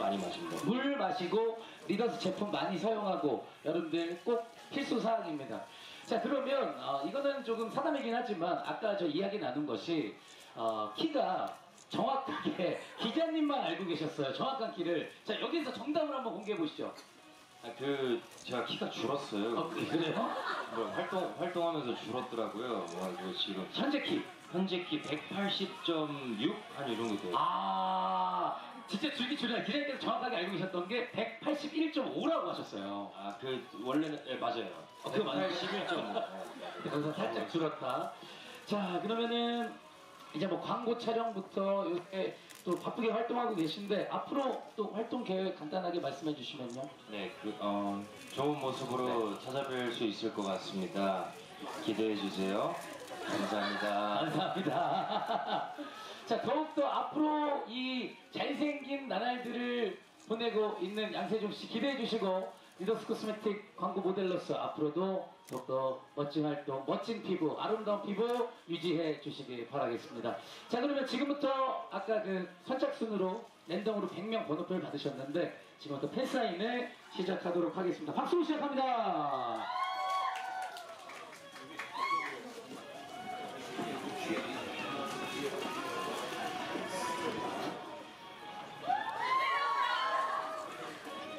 많이 마십니다. 물 마시고 리더스 제품 많이 사용하고 여러분들 꼭 필수 사항입니다. 자 그러면 어, 이거는 조금 사담이긴 하지만 아까 저 이야기 나눈 것이 어, 키가 정확하게 기자님만 알고 계셨어요. 정확한 키를 자 여기서 정답을 한번 공개해 보시죠. 아, 그 제가 키가 줄었어요. 어, 그래요? 뭐 활동 활동하면서 줄었더라고요. 그래가지고 지금 현재 키. 현재 키 180.6 한 이 정도 돼요. 아 진짜 줄기 줄여 기자님께서 정확하게 알고 계셨던 게 181.5라고 하셨어요. 아 그 원래는 예 맞아요. 어, 그거 맞아요? 181.5. 그래서 살짝 줄었다. 자, 그러면은 이제 뭐 광고 촬영부터 이렇게 또 바쁘게 활동하고 계신데 앞으로 또 활동 계획 간단하게 말씀해 주시면요. 네, 그, 어, 좋은 모습으로 찾아뵐 수 있을 것 같습니다. 기대해 주세요. 감사합니다. 감사합니다. 자, 더욱더 앞으로 이 잘생긴 나날들을 보내고 있는 양세종 씨 기대해 주시고 리더스 코스메틱 광고 모델로서 앞으로도 더욱더 멋진 활동, 멋진 피부, 아름다운 피부 유지해 주시기 바라겠습니다. 자, 그러면 지금부터 아까 그 선착순으로 랜덤으로 100명 번호표를 받으셨는데 지금부터 팬사인을 시작하도록 하겠습니다. 박수로 시작합니다.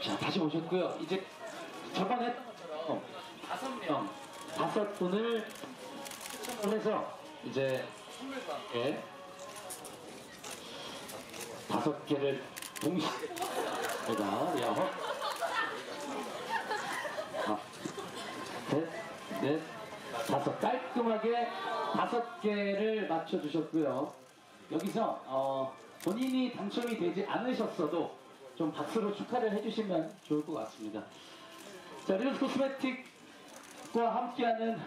자, 다시 오셨고요. 이제 저번에 했던 것처럼 다섯 명, 다섯 분을 추첨을 해서 이제 예, 다섯 개를 동시에 자, 여섯, 아, 셋, 넷, 다섯. 깔끔하게 다섯 개를 맞춰주셨고요. 여기서 어, 본인이 당첨이 되지 않으셨어도 좀 박수로 축하를 해주시면 좋을 것 같습니다. 자, 리더스코스메틱과 함께하는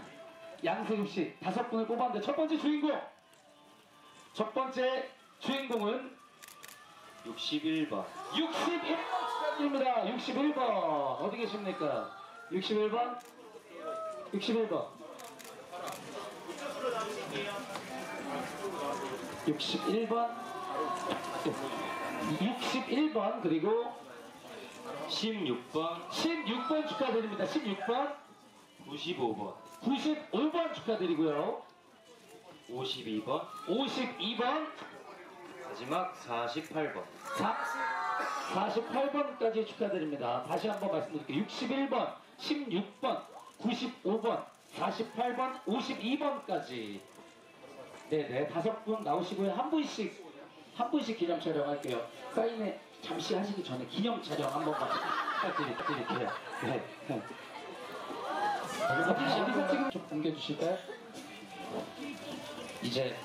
양세종 씨 다섯 분을 뽑았는데 첫 번째 주인공 첫 번째 주인공은 61번. 61번 축하드립니다. 61번 어디 계십니까? 61번 61번 61번 61번 그리고 16번, 16번 축하드립니다. 16번 95번, 95번 축하드리고요. 52번, 52번 마지막 48번. 48번까지 축하드립니다. 다시 한번 말씀드릴게요. 61번, 16번, 95번, 48번, 52번까지. 네네, 다섯 분 나오시고요. 한 분씩, 한 분씩 기념 촬영할게요. 사인회 잠시 하시기 전에 기념 촬영 한 번만 부탁드릴게요. 네. 네. 다시 어디서 찍으면 좀 옮겨주실까요? 이제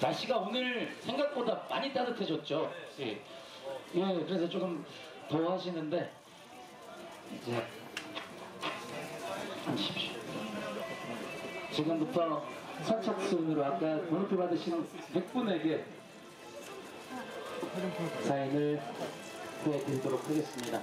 날씨가 오늘 생각보다 많이 따뜻해졌죠. 예. 예, 그래서 조금 더워하시는데 이제 앉으십시오. 지금부터 선착순으로 아까 번호표 받으신 100분에게 사인을 구해드리도록 하겠습니다.